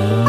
Ooh.